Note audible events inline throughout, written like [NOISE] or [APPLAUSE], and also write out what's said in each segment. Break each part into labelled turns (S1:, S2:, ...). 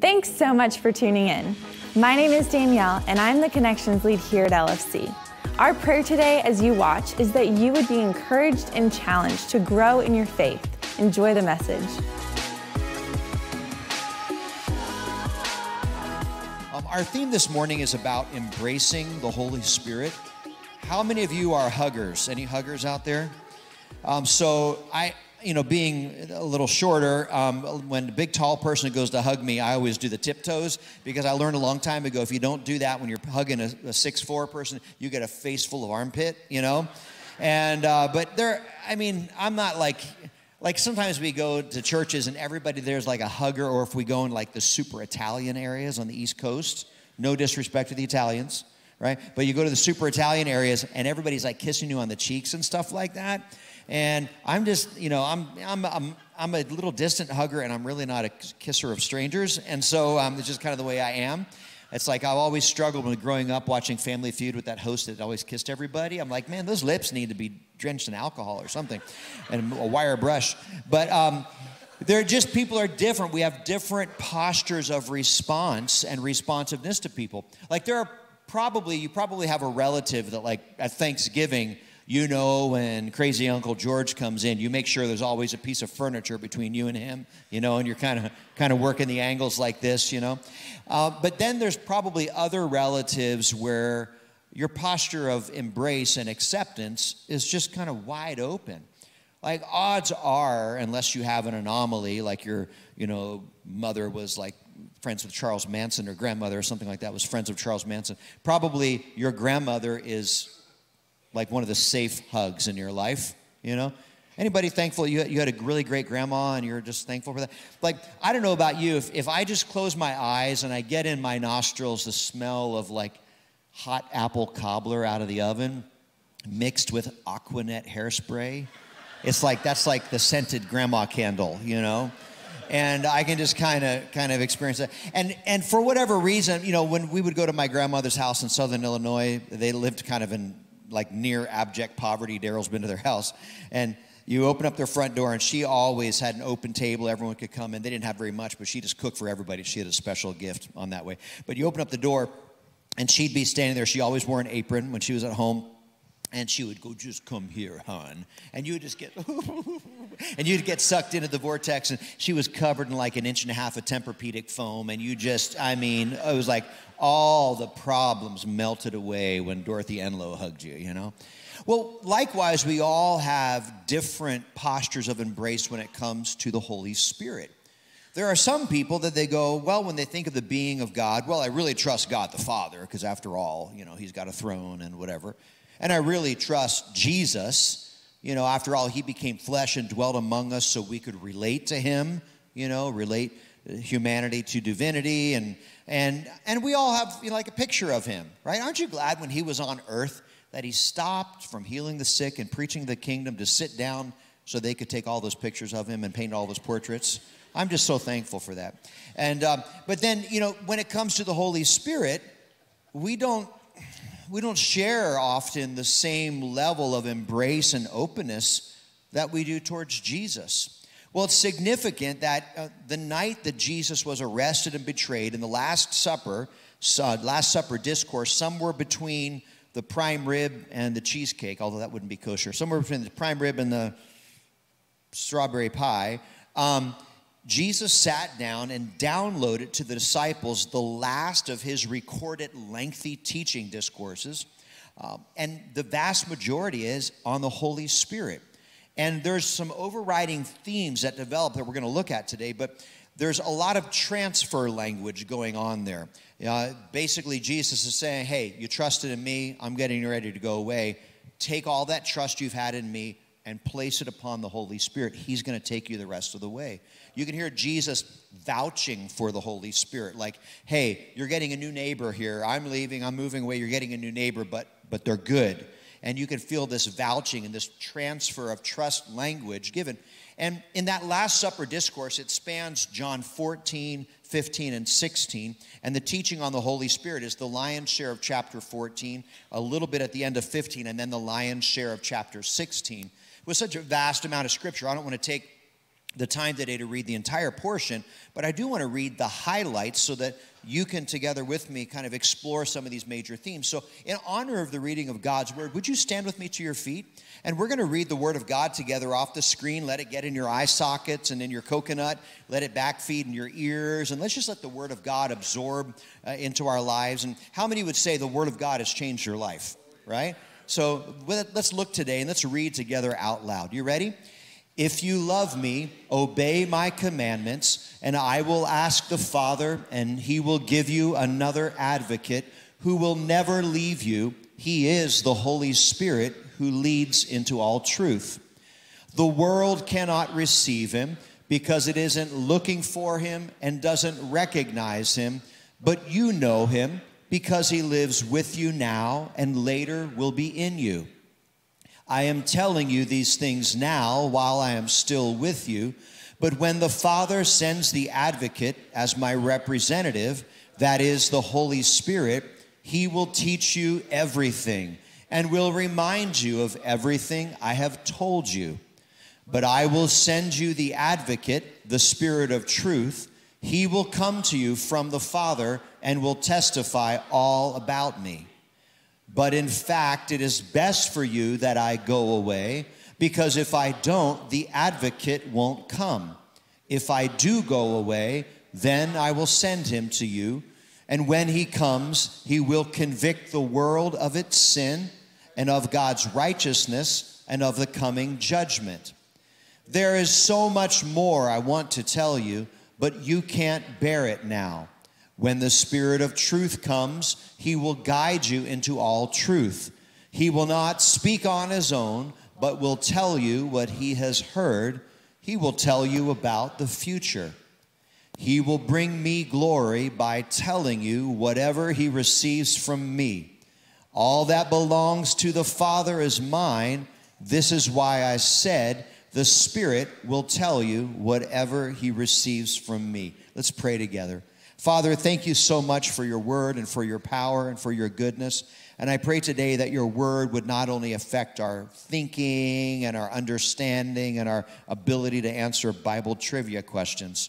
S1: Thanks so much for tuning in. My name is Danielle, and I'm the Connections lead here at LFC. Our prayer today as you watch is that you would be encouraged and challenged to grow in your faith. Enjoy the message.
S2: Um, our theme this morning is about embracing the Holy Spirit. How many of you are huggers? Any huggers out there? Um, so I, you know, being a little shorter, um, when a big tall person goes to hug me, I always do the tiptoes because I learned a long time ago if you don't do that when you're hugging a, a six four person, you get a face full of armpit, you know. And uh, but there, I mean, I'm not like like sometimes we go to churches and everybody there's like a hugger, or if we go in like the super Italian areas on the East Coast, no disrespect to the Italians, right? But you go to the super Italian areas and everybody's like kissing you on the cheeks and stuff like that. And I'm just, you know, I'm, I'm, I'm, I'm a little distant hugger and I'm really not a kisser of strangers. And so um, it's just kind of the way I am. It's like I've always struggled with growing up watching Family Feud with that host that always kissed everybody. I'm like, man, those lips need to be drenched in alcohol or something, and a wire brush. But um, they're just people are different. We have different postures of response and responsiveness to people. Like there are probably you probably have a relative that like at Thanksgiving you know when crazy uncle george comes in you make sure there's always a piece of furniture between you and him you know and you're kind of kind of working the angles like this you know? Uh, but then there's probably other relatives where your posture of embrace and acceptance is just kind of wide open. Like odds are unless you have an anomaly like your you know mother was like friends with charles manson or grandmother or something like that was friends of charles manson probably your grandmother is like one of the safe hugs in your life, you know? Anybody thankful you, you had a really great grandma and you're just thankful for that? Like, I don't know about you, if, if I just close my eyes and I get in my nostrils the smell of like hot apple cobbler out of the oven mixed with Aquanet hairspray, it's like, that's like the scented grandma candle, you know? and I can just kind of kind of experience that. And and for whatever reason, you know, when we would go to my grandmother's house in Southern Illinois, they lived kind of in like near abject poverty. Daryl's been to their house. And you open up their front door, and she always had an open table. Everyone could come in. They didn't have very much, but she just cooked for everybody. She had a special gift on that way. But you open up the door, and she'd be standing there. She always wore an apron when she was at home. And she would go, just come here, hon. And you would just get, [LAUGHS] and you'd get sucked into the vortex. And she was covered in like an inch and a half of Tempur-Pedic foam. And you just, I mean, it was like all the problems melted away when Dorothy Enloe hugged you, you know? Well, likewise, we all have different postures of embrace when it comes to the Holy Spirit. There are some people that they go, well, when they think of the being of God, well, I really trust God the Father, because after all, you know, he's got a throne and whatever. And I really trust Jesus. You know, after all, he became flesh and dwelt among us so we could relate to him, you know, relate humanity to divinity. And, and, and we all have you know, like a picture of him, right? Aren't you glad when he was on earth that he stopped from healing the sick and preaching the kingdom to sit down so they could take all those pictures of him and paint all those portraits? I'm just so thankful for that. And, um, but then, you know, when it comes to the Holy Spirit, we don't we don't share often the same level of embrace and openness that we do towards Jesus. Well, it's significant that uh, the night that Jesus was arrested and betrayed in the Last Supper, uh, Last Supper discourse, somewhere between the prime rib and the cheesecake, although that wouldn't be kosher, somewhere between the prime rib and the strawberry pie, um, Jesus sat down and downloaded to the disciples the last of his recorded lengthy teaching discourses. Um, and the vast majority is on the Holy Spirit. And there's some overriding themes that develop that we're going to look at today, but there's a lot of transfer language going on there. Uh, basically, Jesus is saying, Hey, you trusted in me, I'm getting ready to go away. Take all that trust you've had in me and place it upon the Holy Spirit. He's going to take you the rest of the way. You can hear Jesus vouching for the Holy Spirit, like, hey, you're getting a new neighbor here. I'm leaving, I'm moving away, you're getting a new neighbor, but but they're good. And you can feel this vouching and this transfer of trust language given. And in that Last Supper discourse, it spans John 14, 15, and 16. And the teaching on the Holy Spirit is the lion's share of chapter 14, a little bit at the end of 15, and then the lion's share of chapter 16 with such a vast amount of scripture, I don't want to take the time today to read the entire portion, but I do want to read the highlights so that you can, together with me, kind of explore some of these major themes. So, in honor of the reading of God's word, would you stand with me to your feet? And we're going to read the word of God together off the screen. Let it get in your eye sockets and in your coconut. Let it backfeed in your ears. And let's just let the word of God absorb uh, into our lives. And how many would say the word of God has changed your life, right? So, let's look today and let's read together out loud. You ready? If you love me, obey my commandments, and I will ask the Father, and he will give you another advocate who will never leave you. He is the Holy Spirit who leads into all truth. The world cannot receive him because it isn't looking for him and doesn't recognize him, but you know him because he lives with you now and later will be in you. I am telling you these things now while I am still with you. But when the Father sends the advocate as my representative, that is the Holy Spirit, he will teach you everything and will remind you of everything I have told you. But I will send you the advocate, the Spirit of truth. He will come to you from the Father and will testify all about me. But in fact, it is best for you that I go away, because if I don't, the advocate won't come. If I do go away, then I will send him to you. And when he comes, he will convict the world of its sin and of God's righteousness and of the coming judgment. There is so much more I want to tell you, but you can't bear it now. When the Spirit of truth comes, he will guide you into all truth. He will not speak on his own, but will tell you what he has heard. He will tell you about the future. He will bring me glory by telling you whatever he receives from me. All that belongs to the Father is mine. This is why I said, The Spirit will tell you whatever he receives from me. Let's pray together. Father, thank you so much for your word and for your power and for your goodness. And I pray today that your word would not only affect our thinking and our understanding and our ability to answer Bible trivia questions,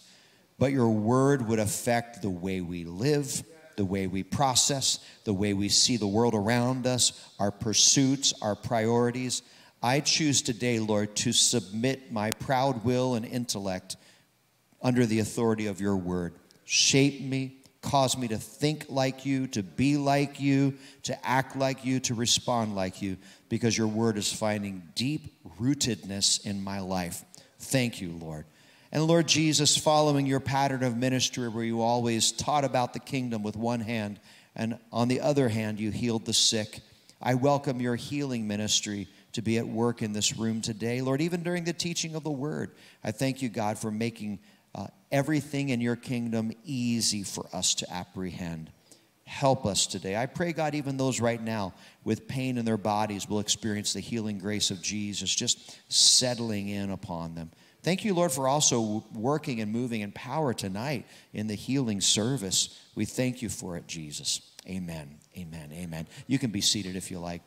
S2: but your word would affect the way we live, the way we process, the way we see the world around us, our pursuits, our priorities. I choose today, Lord, to submit my proud will and intellect under the authority of your word shape me, cause me to think like you, to be like you, to act like you, to respond like you, because your word is finding deep rootedness in my life. Thank you, Lord. And Lord Jesus, following your pattern of ministry where you always taught about the kingdom with one hand, and on the other hand, you healed the sick, I welcome your healing ministry to be at work in this room today. Lord, even during the teaching of the word, I thank you, God, for making uh, everything in your kingdom easy for us to apprehend. Help us today. I pray, God, even those right now with pain in their bodies will experience the healing grace of Jesus just settling in upon them. Thank you, Lord, for also working and moving in power tonight in the healing service. We thank you for it, Jesus. Amen. Amen. Amen. You can be seated if you like.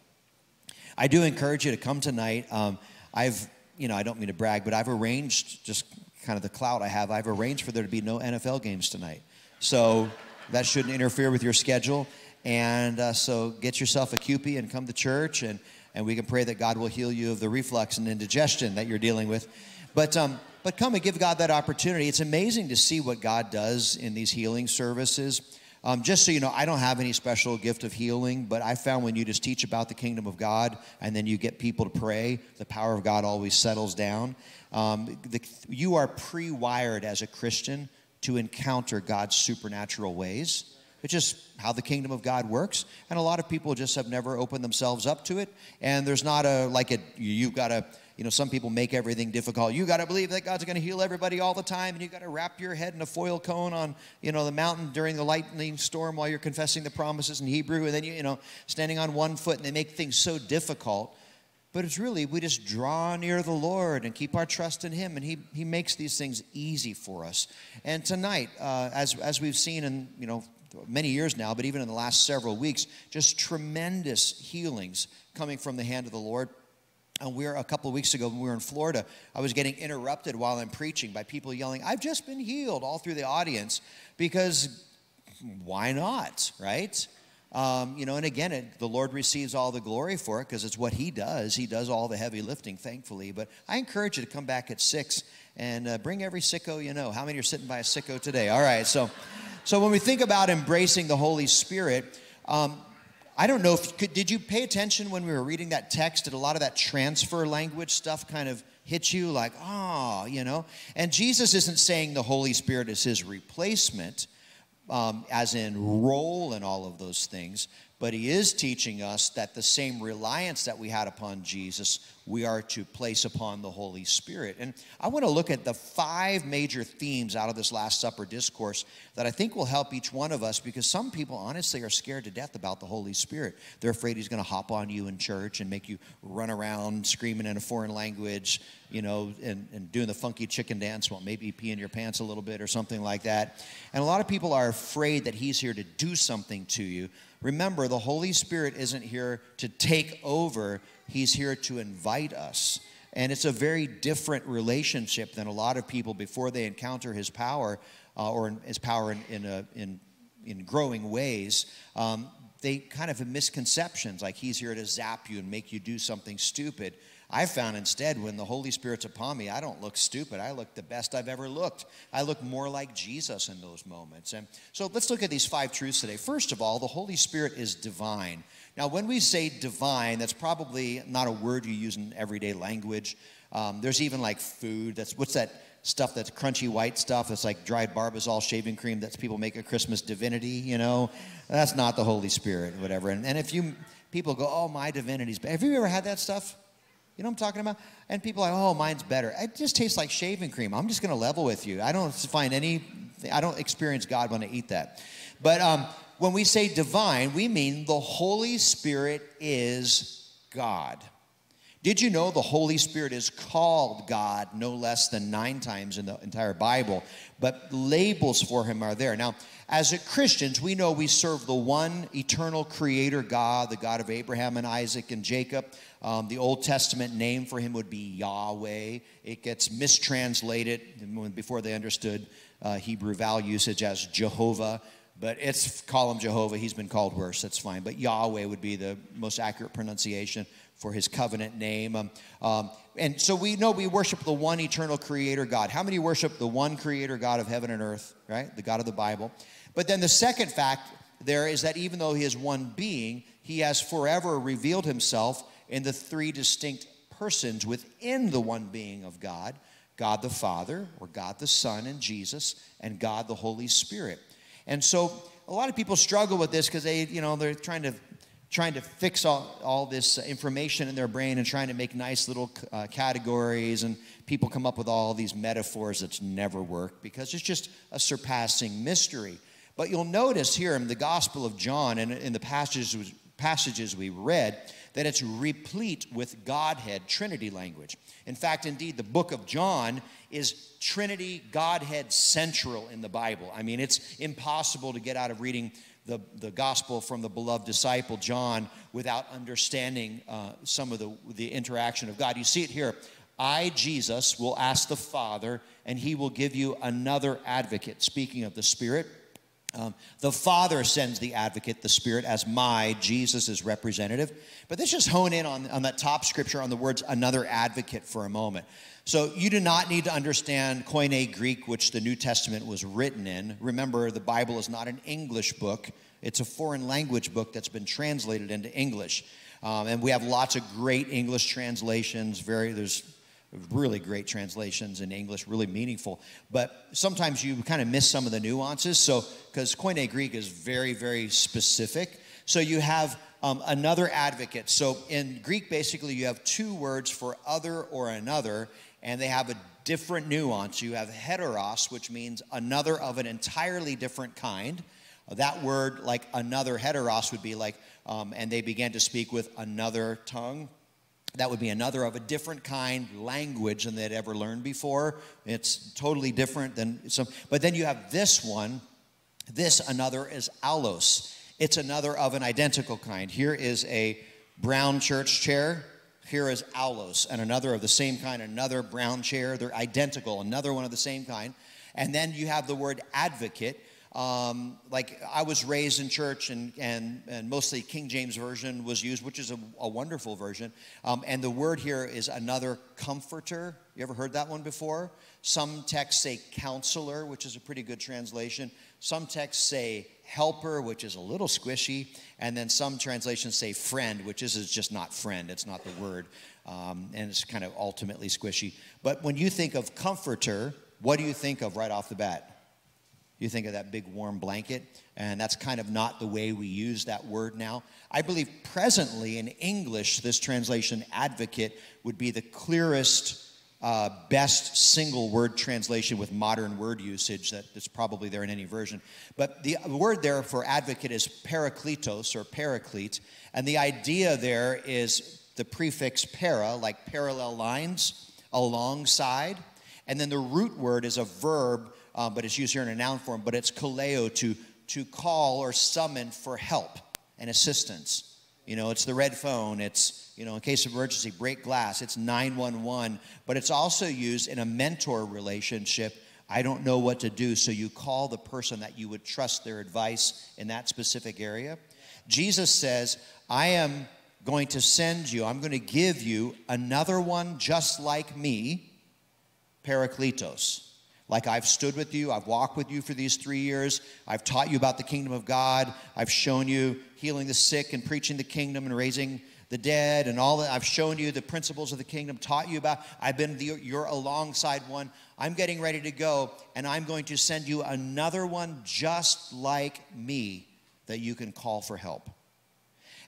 S2: I do encourage you to come tonight. Um, I've, you know, I don't mean to brag, but I've arranged just kind of the clout I have, I've arranged for there to be no NFL games tonight. So that shouldn't interfere with your schedule. And uh, so get yourself a Kewpee and come to church, and, and we can pray that God will heal you of the reflux and indigestion that you're dealing with. But, um, but come and give God that opportunity. It's amazing to see what God does in these healing services. Um, just so you know, I don't have any special gift of healing, but I found when you just teach about the kingdom of God and then you get people to pray, the power of God always settles down. Um, the, you are pre wired as a Christian to encounter God's supernatural ways. It's just how the kingdom of God works. And a lot of people just have never opened themselves up to it. And there's not a, like a, you've got to, you know, some people make everything difficult. You got to believe that God's going to heal everybody all the time, and you got to wrap your head in a foil cone on, you know, the mountain during the lightning storm while you're confessing the promises in Hebrew, and then you, you know, standing on one foot, and they make things so difficult. But it's really, we just draw near the Lord and keep our trust in Him, and He, he makes these things easy for us. And tonight, uh, as, as we've seen in, you know, many years now, but even in the last several weeks, just tremendous healings coming from the hand of the Lord. And we were a couple of weeks ago when we were in Florida, I was getting interrupted while I'm preaching by people yelling, I've just been healed all through the audience because why not, right? Um, you know, and again, it, the Lord receives all the glory for it because it's what He does. He does all the heavy lifting, thankfully. But I encourage you to come back at six and uh, bring every sicko you know. How many are sitting by a sicko today? All right, so, so when we think about embracing the Holy Spirit, um, I don't know if you could, did you pay attention when we were reading that text? Did a lot of that transfer language stuff kind of hit you like, oh, you know? And Jesus isn't saying the Holy Spirit is his replacement, um, as in role and all of those things, but he is teaching us that the same reliance that we had upon Jesus, we are to place upon the Holy Spirit. And I want to look at the five major themes out of this Last Supper discourse that I think will help each one of us because some people honestly are scared to death about the Holy Spirit. They're afraid he's going to hop on you in church and make you run around screaming in a foreign language, you know, and, and doing the funky chicken dance while maybe peeing your pants a little bit or something like that. And a lot of people are afraid that he's here to do something to you. Remember, the Holy Spirit isn't here to take over, He's here to invite us. And it's a very different relationship than a lot of people before they encounter His power uh, or His power in, in, a, in, in growing ways. Um, they kind of have misconceptions like He's here to zap you and make you do something stupid. I found instead when the Holy Spirit's upon me, I don't look stupid. I look the best I've ever looked. I look more like Jesus in those moments. And so let's look at these five truths today. First of all, the Holy Spirit is divine. Now, when we say divine, that's probably not a word you use in everyday language. Um, there's even like food. That's what's that stuff that's crunchy white stuff that's like dried barbasol shaving cream that people make a Christmas divinity, you know? That's not the Holy Spirit, whatever. And, and if you people go, oh, my divinity's, have you ever had that stuff? You know what I'm talking about? And people are like, oh, mine's better. It just tastes like shaving cream. I'm just going to level with you. I don't find any, I don't experience God when I eat that. But um, when we say divine, we mean the Holy Spirit is God. Did you know the Holy Spirit is called God no less than nine times in the entire Bible? But labels for him are there. Now, as Christians, we know we serve the one eternal creator God, the God of Abraham and Isaac and Jacob. Um, the Old Testament name for him would be Yahweh. It gets mistranslated before they understood uh, Hebrew vowel usage as Jehovah. But it's call him Jehovah. He's been called worse. That's fine. But Yahweh would be the most accurate pronunciation for his covenant name. Um, um, and so we know we worship the one eternal creator God. How many worship the one creator God of heaven and earth, right? The God of the Bible. But then the second fact there is that even though he is one being, he has forever revealed himself in the three distinct persons within the one being of God God the Father, or God the Son, and Jesus, and God the Holy Spirit. And so a lot of people struggle with this because they, you know, they're trying to trying to fix all, all this information in their brain and trying to make nice little uh, categories and people come up with all these metaphors that never work because it's just a surpassing mystery but you'll notice here in the Gospel of John and in the passages, passages we read that it's replete with Godhead, Trinity language. In fact, indeed, the book of John is Trinity, Godhead central in the Bible. I mean, it's impossible to get out of reading the, the gospel from the beloved disciple John without understanding uh, some of the, the interaction of God. You see it here. I, Jesus, will ask the Father, and he will give you another advocate. Speaking of the Spirit, um, the Father sends the advocate, the Spirit, as my, Jesus' representative. But let's just hone in on, on that top scripture on the words another advocate for a moment. So you do not need to understand Koine Greek, which the New Testament was written in. Remember, the Bible is not an English book, it's a foreign language book that's been translated into English. Um, and we have lots of great English translations. Very, there's really great translations in English, really meaningful. But sometimes you kind of miss some of the nuances. So, because Koine Greek is very, very specific. So you have um, another advocate. So in Greek, basically, you have two words for other or another, and they have a different nuance. You have heteros, which means another of an entirely different kind. That word, like another heteros, would be like, um, and they began to speak with another tongue that would be another of a different kind language than they'd ever learned before. It's totally different than some. But then you have this one. This another is allos. It's another of an identical kind. Here is a brown church chair. Here is allos, and another of the same kind, another brown chair. They're identical, another one of the same kind. And then you have the word advocate. Um, like I was raised in church, and, and, and mostly King James Version was used, which is a, a wonderful version. Um, and the word here is another comforter. You ever heard that one before? Some texts say counselor, which is a pretty good translation. Some texts say helper, which is a little squishy. And then some translations say friend, which is, is just not friend, it's not the word. Um, and it's kind of ultimately squishy. But when you think of comforter, what do you think of right off the bat? You think of that big warm blanket, and that's kind of not the way we use that word now. I believe presently in English, this translation, advocate, would be the clearest uh, best single word translation with modern word usage that, that's probably there in any version. But the word there for advocate is parakletos or paraclete. And the idea there is the prefix para, like parallel lines, alongside. And then the root word is a verb, uh, but it's used here in a noun form, but it's kaleo, to, to call or summon for help and assistance. You know, it's the red phone, it's, you know, in case of emergency, break glass, it's 911, but it's also used in a mentor relationship. I don't know what to do, so you call the person that you would trust their advice in that specific area. Jesus says, I am going to send you, I'm going to give you another one just like me, Parakletos. Like I've stood with you, I've walked with you for these three years, I've taught you about the kingdom of God, I've shown you healing the sick and preaching the kingdom and raising the dead and all that. I've shown you the principles of the kingdom, taught you about. I've been the, your alongside one. I'm getting ready to go, and I'm going to send you another one just like me that you can call for help.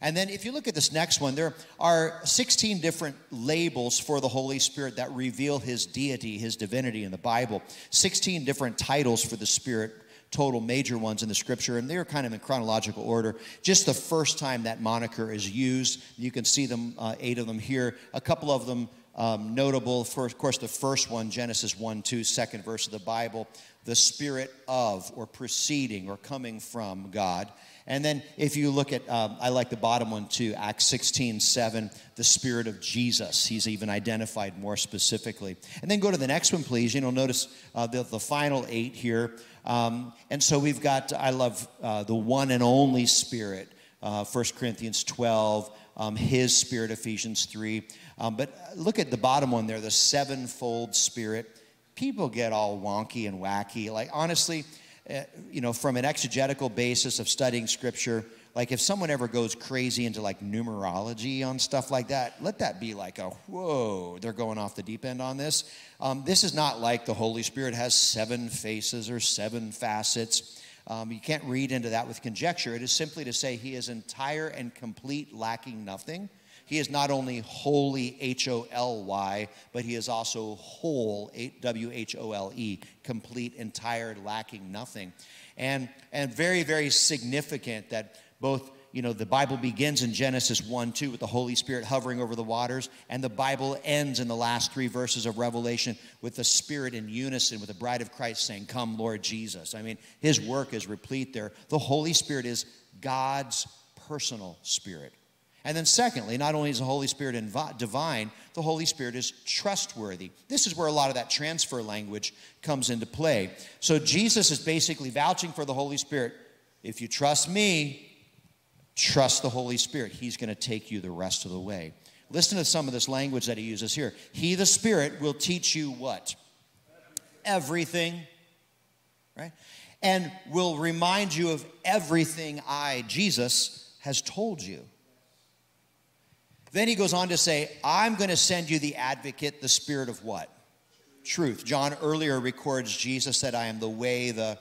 S2: And then if you look at this next one, there are 16 different labels for the Holy Spirit that reveal his deity, his divinity in the Bible. 16 different titles for the Spirit, total major ones in the scripture, and they're kind of in chronological order. Just the first time that moniker is used, you can see them, uh, eight of them here. A couple of them um, notable. For, of course, the first one, Genesis 1 2, second verse of the Bible, the spirit of, or proceeding, or coming from God. And then if you look at, um, I like the bottom one too, Acts 16, 7, the Spirit of Jesus. He's even identified more specifically. And then go to the next one, please. You'll notice uh, the, the final eight here. Um, and so we've got, I love uh, the one and only Spirit, uh, 1 Corinthians 12, um, His Spirit, Ephesians 3. Um, but look at the bottom one there, the sevenfold Spirit. People get all wonky and wacky. Like, honestly, you know, from an exegetical basis of studying scripture, like if someone ever goes crazy into like numerology on stuff like that, let that be like a whoa, they're going off the deep end on this. Um, this is not like the Holy Spirit has seven faces or seven facets. Um, you can't read into that with conjecture. It is simply to say he is entire and complete, lacking nothing. He is not only holy, H O L Y, but he is also whole, W H O L E, complete, entire, lacking nothing. And, and very, very significant that both you know, the Bible begins in Genesis 1 2 with the Holy Spirit hovering over the waters, and the Bible ends in the last three verses of Revelation with the Spirit in unison with the bride of Christ saying, Come, Lord Jesus. I mean, his work is replete there. The Holy Spirit is God's personal spirit. And then, secondly, not only is the Holy Spirit invi- divine, the Holy Spirit is trustworthy. This is where a lot of that transfer language comes into play. So, Jesus is basically vouching for the Holy Spirit. If you trust me, trust the Holy Spirit. He's going to take you the rest of the way. Listen to some of this language that he uses here. He, the Spirit, will teach you what? Everything, right? And will remind you of everything I, Jesus, has told you. Then he goes on to say, I'm going to send you the advocate, the spirit of what? Truth. John earlier records Jesus said, I am the way, the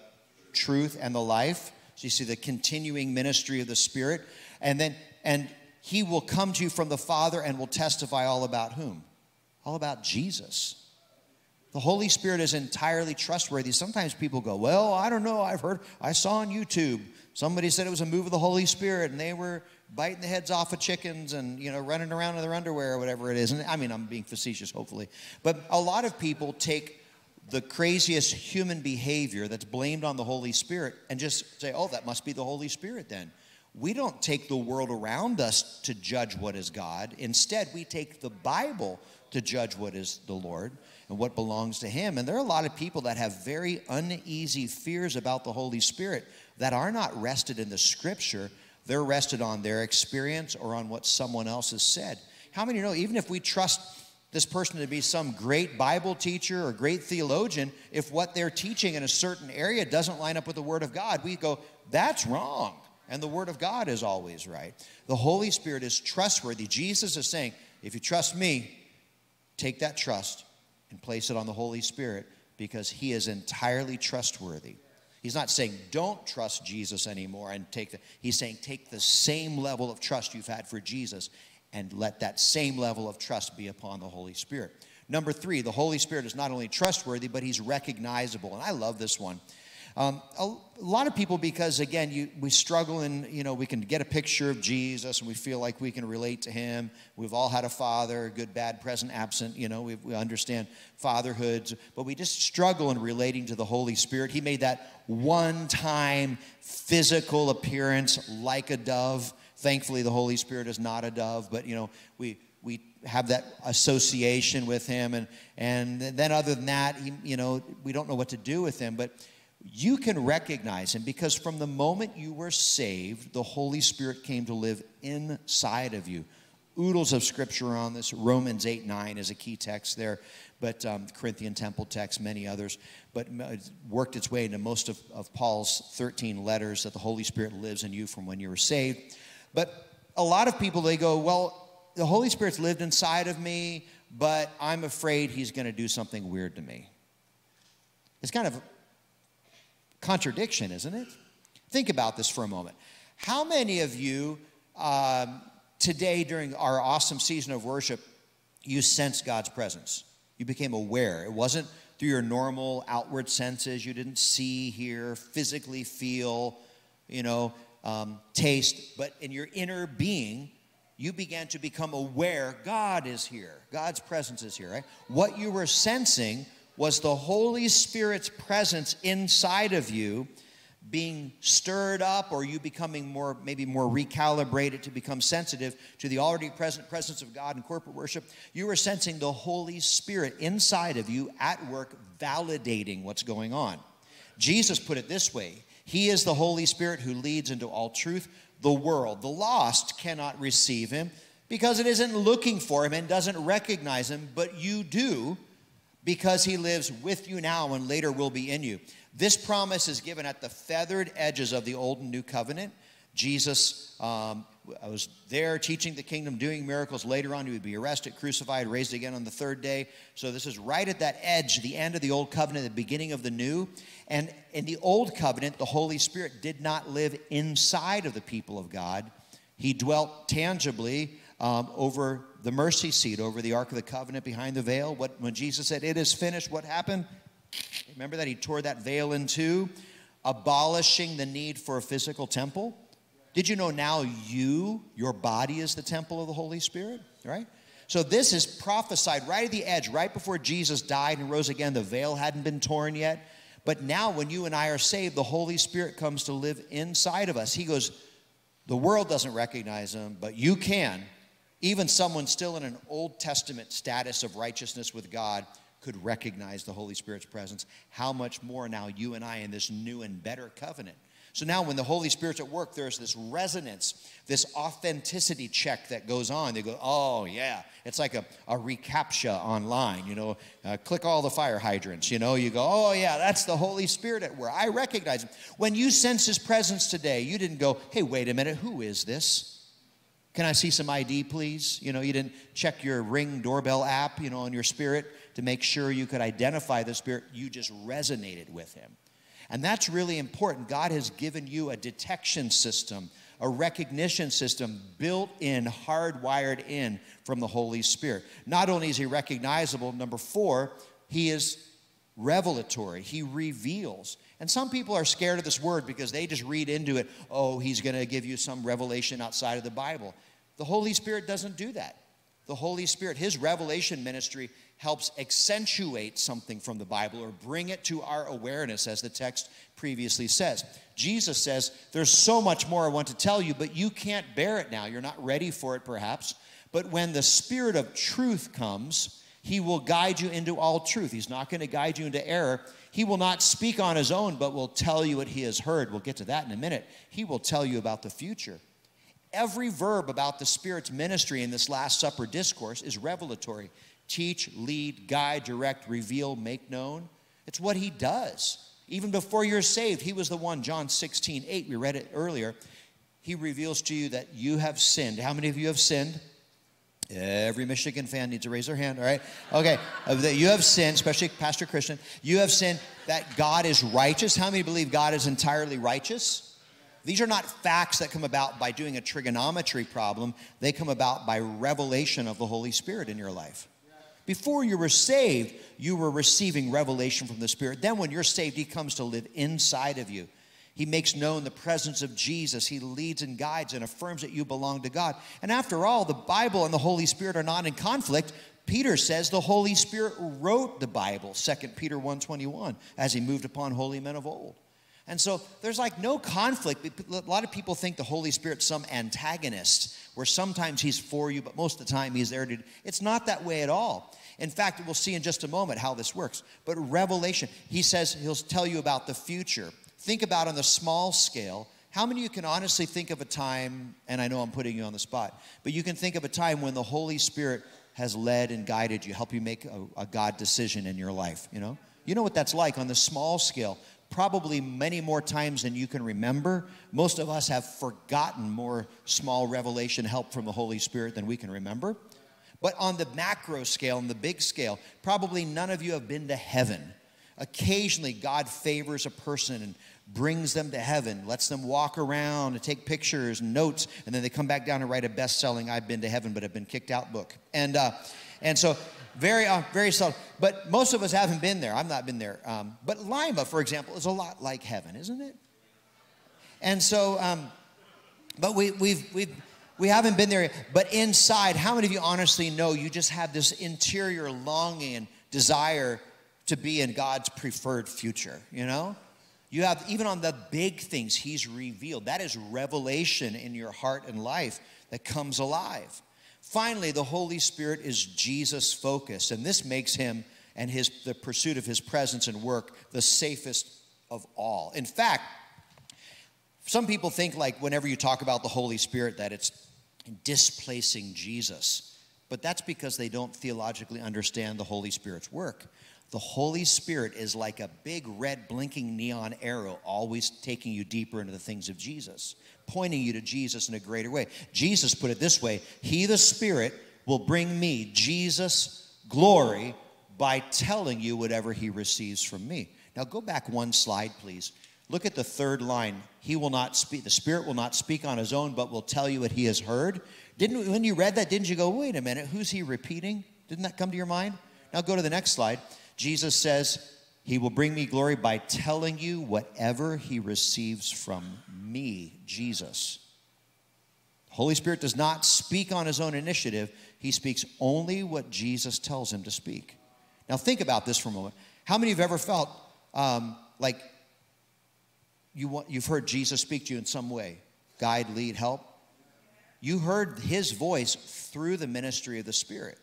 S2: truth, and the life. So you see the continuing ministry of the Spirit. And then, and he will come to you from the Father and will testify all about whom? All about Jesus. The Holy Spirit is entirely trustworthy. Sometimes people go, Well, I don't know. I've heard, I saw on YouTube, somebody said it was a move of the Holy Spirit and they were biting the heads off of chickens and you know running around in their underwear or whatever it is and i mean i'm being facetious hopefully but a lot of people take the craziest human behavior that's blamed on the holy spirit and just say oh that must be the holy spirit then we don't take the world around us to judge what is God. Instead, we take the Bible to judge what is the Lord and what belongs to Him. And there are a lot of people that have very uneasy fears about the Holy Spirit that are not rested in the Scripture. They're rested on their experience or on what someone else has said. How many know, even if we trust this person to be some great Bible teacher or great theologian, if what they're teaching in a certain area doesn't line up with the Word of God, we go, that's wrong. And the Word of God is always right. The Holy Spirit is trustworthy. Jesus is saying, if you trust me, take that trust and place it on the Holy Spirit because He is entirely trustworthy. He's not saying don't trust Jesus anymore and take the, he's saying take the same level of trust you've had for Jesus and let that same level of trust be upon the Holy Spirit. Number three, the Holy Spirit is not only trustworthy, but he's recognizable. And I love this one. Um, a, lot of people, because again, you, we struggle and, you know, we can get a picture of Jesus and we feel like we can relate to him. We've all had a father, good, bad, present, absent, you know, we, we understand fatherhood, but we just struggle in relating to the Holy Spirit. He made that one time physical appearance like a dove. Thankfully, the Holy Spirit is not a dove, but, you know, we, we have that association with him and and then other than that he, you know we don't know what to do with him but you can recognize him because from the moment you were saved, the Holy Spirit came to live inside of you. Oodles of scripture on this. Romans 8 9 is a key text there, but um, Corinthian temple text, many others, but it worked its way into most of, of Paul's 13 letters that the Holy Spirit lives in you from when you were saved. But a lot of people, they go, well, the Holy Spirit's lived inside of me, but I'm afraid he's going to do something weird to me. It's kind of contradiction, isn't it? Think about this for a moment. How many of you um, today, during our awesome season of worship, you sensed God's presence? You became aware. It wasn't through your normal outward senses. You didn't see, hear, physically feel, you know, um, taste, but in your inner being, you began to become aware God is here. God's presence is here, right? What you were sensing was the Holy Spirit's presence inside of you being stirred up or you becoming more maybe more recalibrated to become sensitive to the already present presence of God in corporate worship? You were sensing the holy spirit inside of you at work validating what's going on. Jesus put it this way he is the holy spirit who leads into all truth the world. The lost cannot receive him because it isn't looking for him and doesn't recognize him but you do because he lives with you now and later will be in you. This promise is given at the feathered edges of the Old and New Covenant. Jesus um, was there teaching the kingdom, doing miracles. Later on, he would be arrested, crucified, raised again on the third day. So, this is right at that edge, the end of the Old Covenant, the beginning of the New. And in the Old Covenant, the Holy Spirit did not live inside of the people of God, he dwelt tangibly um, over the mercy seat, over the Ark of the Covenant behind the veil. What, when Jesus said, It is finished, what happened? Remember that? He tore that veil in two, abolishing the need for a physical temple. Did you know now you, your body, is the temple of the Holy Spirit? Right? So this is prophesied right at the edge, right before Jesus died and rose again. The veil hadn't been torn yet. But now, when you and I are saved, the Holy Spirit comes to live inside of us. He goes, The world doesn't recognize him, but you can even someone still in an Old Testament status of righteousness with God could recognize the Holy Spirit's presence. How much more now you and I in this new and better covenant? So now, when the Holy Spirit's at work, there's this resonance, this authenticity check that goes on. They go, oh, yeah. It's like a, a reCAPTCHA online, you know, uh, click all the fire hydrants, you know. You go, oh, yeah, that's the Holy Spirit at work. I recognize him. When you sense his presence today, you didn't go, hey, wait a minute, who is this? Can I see some ID, please? You know, you didn't check your ring doorbell app, you know, on your spirit to make sure you could identify the spirit. You just resonated with him. And that's really important. God has given you a detection system, a recognition system built in, hardwired in from the Holy Spirit. Not only is he recognizable, number four, he is revelatory, he reveals. And some people are scared of this word because they just read into it, oh, he's going to give you some revelation outside of the Bible. The Holy Spirit doesn't do that. the Holy Spirit, His revelation ministry helps accentuate something from the Bible or bring it to our awareness, as the text previously says. Jesus says, There's so much more I want to tell you, but you can't bear it now. You're not ready for it, perhaps. But when the Spirit of truth comes, He will guide you into all truth. He's not going to guide you into error. He will not speak on His own, but will tell you what He has heard. We'll get to that in a minute. He will tell you about the future. Every verb about the Spirit's ministry in this Last Supper discourse is revelatory teach, lead, guide, direct, reveal, make known. It's what He does. Even before you're saved, He was the one, John 16, 8, we read it earlier. He reveals to you that you have sinned. How many of you have sinned? Every Michigan fan needs to raise their hand, all right? Okay, that you have sinned, especially Pastor Christian, you have sinned that God is righteous. How many believe God is entirely righteous? These are not facts that come about by doing a trigonometry problem, they come about by revelation of the Holy Spirit in your life. Before you were saved, you were receiving revelation from the Spirit. Then, when you're saved, He comes to live inside of you. He makes known the presence of Jesus. He leads and guides and affirms that you belong to God. And after all, the Bible and the Holy Spirit are not in conflict. Peter says the Holy Spirit wrote the Bible, 2 Peter 1:21, as he moved upon holy men of old. And so there's like no conflict. A lot of people think the Holy Spirit's some antagonist, where sometimes he's for you, but most of the time he's there to. It's not that way at all. In fact, we'll see in just a moment how this works. But revelation, he says he'll tell you about the future. Think about on the small scale. How many of you can honestly think of a time, and I know I'm putting you on the spot, but you can think of a time when the Holy Spirit has led and guided you, help you make a, a God decision in your life, you know? You know what that's like on the small scale probably many more times than you can remember. Most of us have forgotten more small revelation help from the Holy Spirit than we can remember. But on the macro scale and the big scale, probably none of you have been to heaven. Occasionally, God favors a person and brings them to heaven, lets them walk around and take pictures and notes, and then they come back down and write a best selling I've been to heaven but have been kicked out book. And, uh, and so very, uh, very subtle. But most of us haven't been there. I've not been there. Um, but Lima, for example, is a lot like heaven, isn't it? And so, um, but we, we've, we've, we haven't been there. Yet. But inside, how many of you honestly know you just have this interior longing and desire to be in God's preferred future, you know? You have, even on the big things, He's revealed. That is revelation in your heart and life that comes alive. Finally, the Holy Spirit is Jesus focused, and this makes him and his, the pursuit of his presence and work the safest of all. In fact, some people think like whenever you talk about the Holy Spirit that it's displacing Jesus. But that's because they don't theologically understand the Holy Spirit's work. The Holy Spirit is like a big red blinking neon arrow, always taking you deeper into the things of Jesus pointing you to Jesus in a greater way. Jesus put it this way He, the Spirit, will bring me, Jesus, glory by telling you whatever He receives from me. Now go back one slide, please. Look at the third line. He will not speak, the Spirit will not speak on his own, but will tell you what he has heard. Didn't when you read that, didn't you go, wait a minute, who's he repeating? Didn't that come to your mind? Now go to the next slide. Jesus says, he will bring me glory by telling you whatever he receives from me, Jesus. Holy Spirit does not speak on his own initiative, he speaks only what Jesus tells him to speak. Now, think about this for a moment. How many of you have ever felt um, like you want, you've heard Jesus speak to you in some way? Guide, lead, help? You heard his voice through the ministry of the Spirit.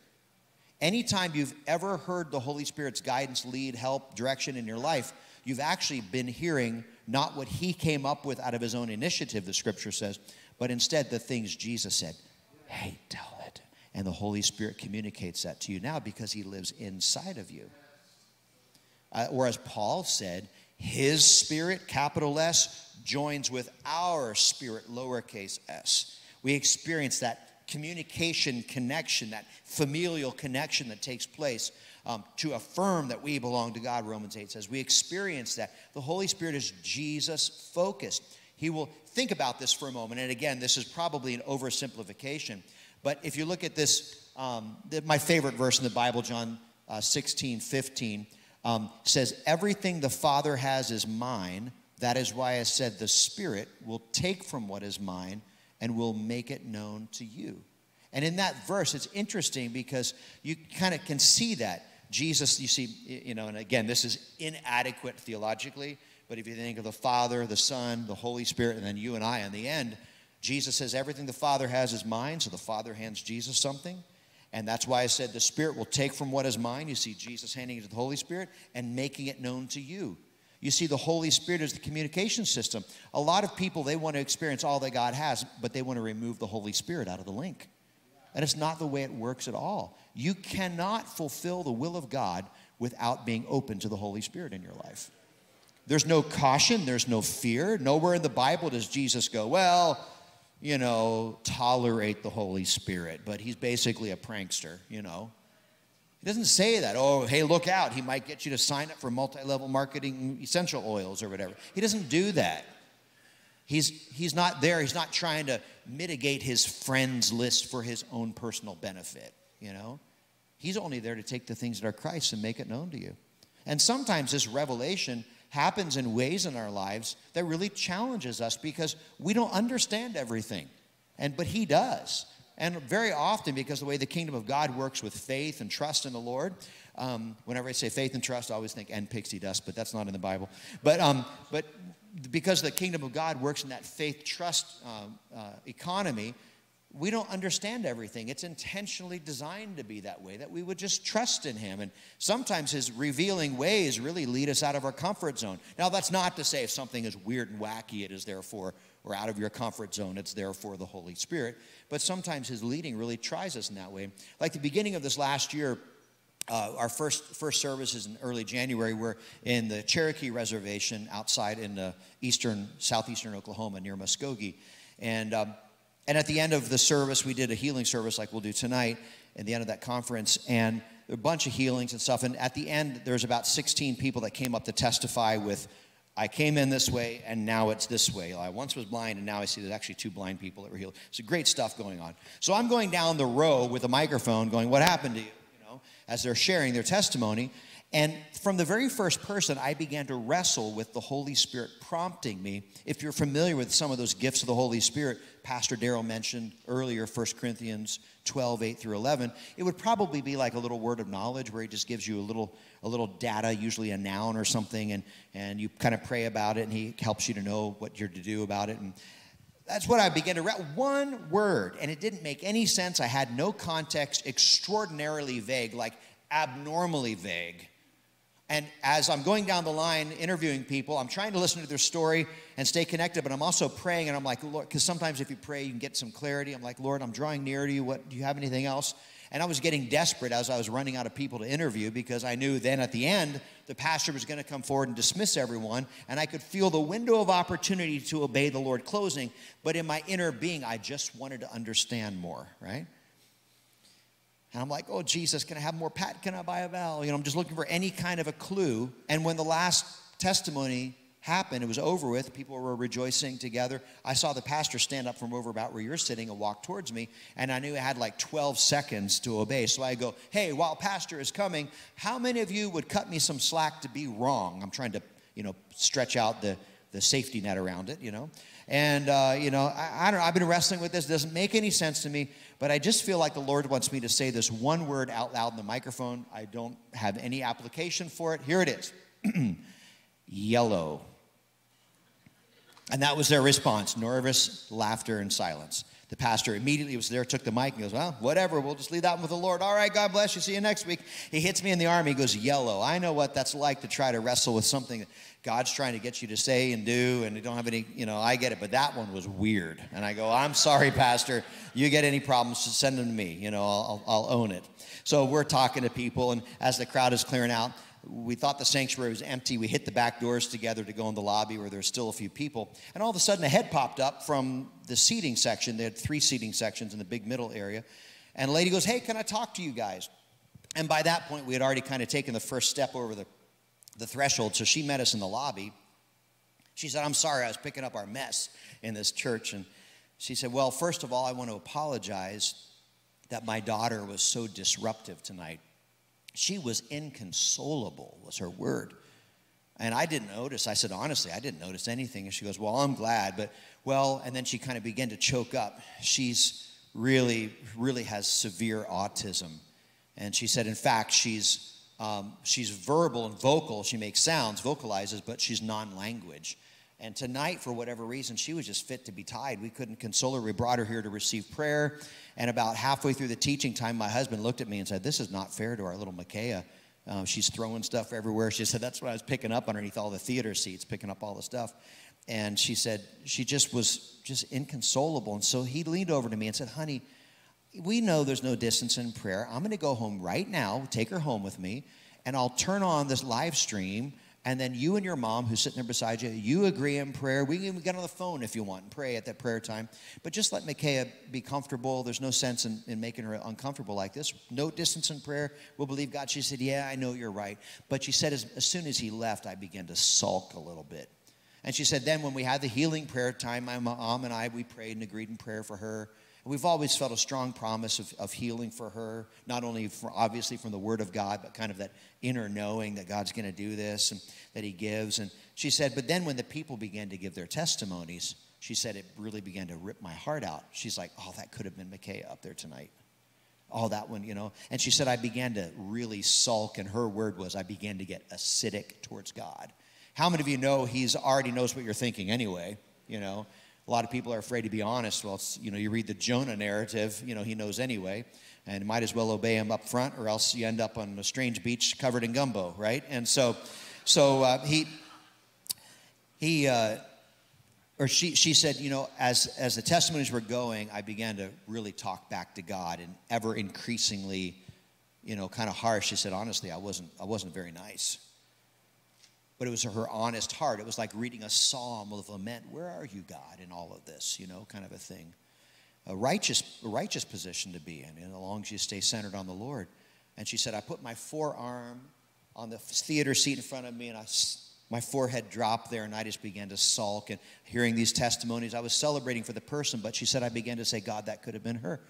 S2: Anytime you've ever heard the Holy Spirit's guidance, lead, help, direction in your life, you've actually been hearing not what he came up with out of his own initiative, the scripture says, but instead the things Jesus said. Hey, tell it. And the Holy Spirit communicates that to you now because he lives inside of you. Uh, whereas Paul said, his spirit, capital S, joins with our spirit, lowercase s. We experience that communication connection, that familial connection that takes place um, to affirm that we belong to God, Romans 8 says. We experience that. The Holy Spirit is Jesus focused. He will think about this for a moment. And again, this is probably an oversimplification. But if you look at this, um, my favorite verse in the Bible, John uh, 16, 15, um, says, Everything the Father has is mine. That is why I said the Spirit will take from what is mine and will make it known to you. And in that verse, it's interesting because you kind of can see that. Jesus, you see, you know, and again, this is inadequate theologically, but if you think of the Father, the Son, the Holy Spirit, and then you and I in the end, Jesus says everything the Father has is mine, so the Father hands Jesus something. And that's why I said the Spirit will take from what is mine. You see Jesus handing it to the Holy Spirit and making it known to you. You see, the Holy Spirit is the communication system. A lot of people, they want to experience all that God has, but they want to remove the Holy Spirit out of the link. And it's not the way it works at all. You cannot fulfill the will of God without being open to the Holy Spirit in your life. There's no caution, there's no fear. Nowhere in the Bible does Jesus go, well, you know, tolerate the Holy Spirit, but he's basically a prankster, you know. He doesn't say that, oh, hey, look out, he might get you to sign up for multi level marketing essential oils or whatever. He doesn't do that. He's, he's not there, he's not trying to mitigate his friends list for his own personal benefit, you know. He's only there to take the things that are Christ and make it known to you. And sometimes this revelation happens in ways in our lives that really challenges us because we don't understand everything. And but he does. And very often, because the way the kingdom of God works with faith and trust in the Lord, um, whenever I say faith and trust, I always think and pixie dust, but that's not in the Bible. But um, but because the kingdom of God works in that faith trust uh, uh, economy, we don't understand everything. It's intentionally designed to be that way, that we would just trust in Him. And sometimes His revealing ways really lead us out of our comfort zone. Now, that's not to say if something is weird and wacky, it is therefore, or out of your comfort zone, it's there for the Holy Spirit. But sometimes His leading really tries us in that way. Like the beginning of this last year, uh, our first first services in early January were in the Cherokee Reservation outside in the eastern southeastern Oklahoma near Muskogee, and um, and at the end of the service, we did a healing service like we'll do tonight at the end of that conference. And a bunch of healings and stuff. And at the end, there's about 16 people that came up to testify with, I came in this way and now it's this way. I once was blind and now I see there's actually two blind people that were healed. So great stuff going on. So I'm going down the row with a microphone going, What happened to you? You know, as they're sharing their testimony. And from the very first person, I began to wrestle with the Holy Spirit prompting me. If you're familiar with some of those gifts of the Holy Spirit, Pastor Daryl mentioned earlier, 1 Corinthians 12, 8 through 11, it would probably be like a little word of knowledge where he just gives you a little, a little data, usually a noun or something, and, and you kind of pray about it, and he helps you to know what you're to do about it. And that's what I began to read. One word, and it didn't make any sense. I had no context, extraordinarily vague, like abnormally vague. And as I'm going down the line interviewing people, I'm trying to listen to their story and stay connected, but I'm also praying and I'm like, Lord, because sometimes if you pray, you can get some clarity. I'm like, Lord, I'm drawing near to you. What do you have anything else? And I was getting desperate as I was running out of people to interview because I knew then at the end, the pastor was going to come forward and dismiss everyone. And I could feel the window of opportunity to obey the Lord closing. But in my inner being, I just wanted to understand more, right? And I'm like, oh, Jesus, can I have more Pat? Can I buy a vowel? You know, I'm just looking for any kind of a clue. And when the last testimony happened, it was over with, people were rejoicing together. I saw the pastor stand up from over about where you're sitting and walk towards me. And I knew I had like 12 seconds to obey. So I go, hey, while pastor is coming, how many of you would cut me some slack to be wrong? I'm trying to, you know, stretch out the, the safety net around it, you know. And, uh, you know, I, I, don't know, I've been wrestling with this. It doesn't make any sense to me, but I just feel like the Lord wants me to say this one word out loud in the microphone. I don't have any application for it. Here it is [CLEARS THROAT] yellow. And that was their response nervous laughter and silence. The pastor immediately was there, took the mic, and goes, Well, whatever, we'll just leave that one with the Lord. All right, God bless you. See you next week. He hits me in the arm. He goes, Yellow. I know what that's like to try to wrestle with something God's trying to get you to say and do, and you don't have any, you know, I get it, but that one was weird. And I go, I'm sorry, Pastor. You get any problems, just send them to me. You know, I'll, I'll own it. So we're talking to people, and as the crowd is clearing out, we thought the sanctuary was empty. We hit the back doors together to go in the lobby where there's still a few people. And all of a sudden, a head popped up from the seating section. They had three seating sections in the big middle area. And a lady goes, Hey, can I talk to you guys? And by that point, we had already kind of taken the first step over the the threshold. So she met us in the lobby. She said, I'm sorry, I was picking up our mess in this church. And she said, Well, first of all, I want to apologize that my daughter was so disruptive tonight. She was inconsolable, was her word. And I didn't notice. I said, honestly, I didn't notice anything. And she goes, Well, I'm glad. But, well, and then she kind of began to choke up. She's really, really has severe autism. And she said, in fact, she's, um, she's verbal and vocal. She makes sounds, vocalizes, but she's non language. And tonight, for whatever reason, she was just fit to be tied. We couldn't console her. We brought her here to receive prayer. And about halfway through the teaching time, my husband looked at me and said, This is not fair to our little Micaiah. Uh, she's throwing stuff everywhere. She said, That's what I was picking up underneath all the theater seats, picking up all the stuff. And she said, She just was just inconsolable. And so he leaned over to me and said, Honey, we know there's no distance in prayer. I'm going to go home right now, take her home with me, and I'll turn on this live stream and then you and your mom who's sitting there beside you, you agree in prayer. We can get on the phone if you want and pray at that prayer time. But just let Micaiah be comfortable. There's no sense in, in making her uncomfortable like this. No distance in prayer. We'll believe God. She said, Yeah, I know you're right. But she said, as, as soon as he left, I began to sulk a little bit. And she said, Then when we had the healing prayer time, my mom and I, we prayed and agreed in prayer for her. We've always felt a strong promise of, of healing for her, not only for, obviously from the Word of God, but kind of that inner knowing that God's going to do this and that He gives. And she said, but then when the people began to give their testimonies, she said it really began to rip my heart out. She's like, oh, that could have been Micaiah up there tonight. Oh, that one, you know. And she said, I began to really sulk, and her word was, I began to get acidic towards God. How many of you know He's already knows what you're thinking anyway, you know? A lot of people are afraid to be honest. Well, you know, you read the Jonah narrative, you know, he knows anyway, and might as well obey him up front, or else you end up on a strange beach covered in gumbo, right? And so, so uh, he, he, uh, or she, she said, you know, as, as the testimonies were going, I began to really talk back to God and ever increasingly, you know, kind of harsh. She said, honestly, I wasn't, I wasn't very nice but it was her honest heart. It was like reading a psalm of lament. Where are you, God, in all of this? You know, kind of a thing. A righteous, a righteous position to be in, and as long as you stay centered on the Lord. And she said, I put my forearm on the theater seat in front of me, and I, my forehead dropped there, and I just began to sulk. And hearing these testimonies, I was celebrating for the person, but she said, I began to say, God, that could have been her.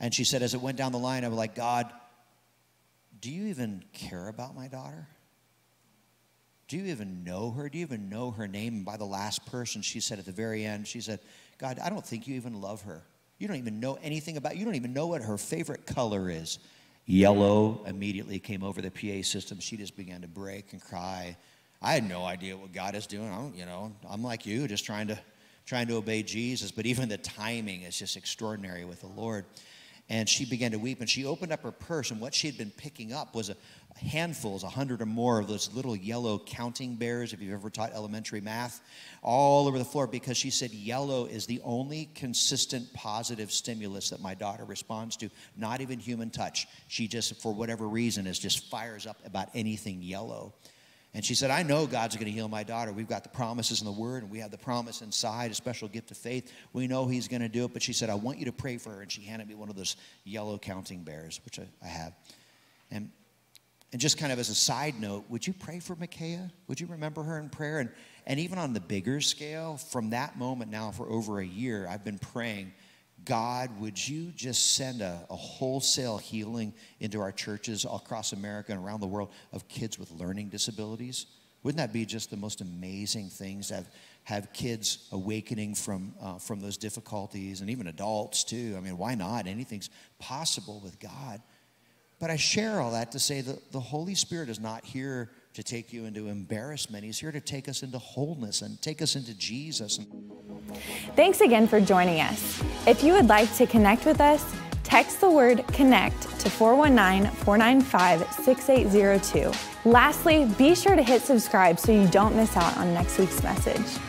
S2: And she said, as it went down the line, I was like, God, do you even care about my daughter? Do you even know her? Do you even know her name? And by the last person, she said at the very end, she said, God, I don't think you even love her. You don't even know anything about, you don't even know what her favorite color is. Yellow immediately came over the PA system. She just began to break and cry. I had no idea what God is doing. I'm, you know, I'm like you, just trying to trying to obey Jesus. But even the timing is just extraordinary with the Lord and she began to weep and she opened up her purse and what she had been picking up was a handfuls a hundred or more of those little yellow counting bears if you've ever taught elementary math all over the floor because she said yellow is the only consistent positive stimulus that my daughter responds to not even human touch she just for whatever reason is just fires up about anything yellow and she said, I know God's going to heal my daughter. We've got the promises in the Word, and we have the promise inside, a special gift of faith. We know He's going to do it. But she said, I want you to pray for her. And she handed me one of those yellow counting bears, which I, I have. And, and just kind of as a side note, would you pray for Micaiah? Would you remember her in prayer? And, and even on the bigger scale, from that moment now for over a year, I've been praying God, would you just send a, a, wholesale healing into our churches across America and around the world of kids with learning disabilities? Wouldn't that be just the most amazing things to have, have kids awakening from, uh, from those difficulties and even adults too? I mean, why not? Anything's possible with God. But I share all that to say that the Holy Spirit is not here to take you into embarrassment. He's here to take us into wholeness and take us into Jesus.
S1: Thanks again for joining us. If you would like to connect with us, text the word connect to 419 495 6802. Lastly, be sure to hit subscribe so you don't miss out on next week's message.